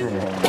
Yeah.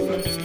Bye.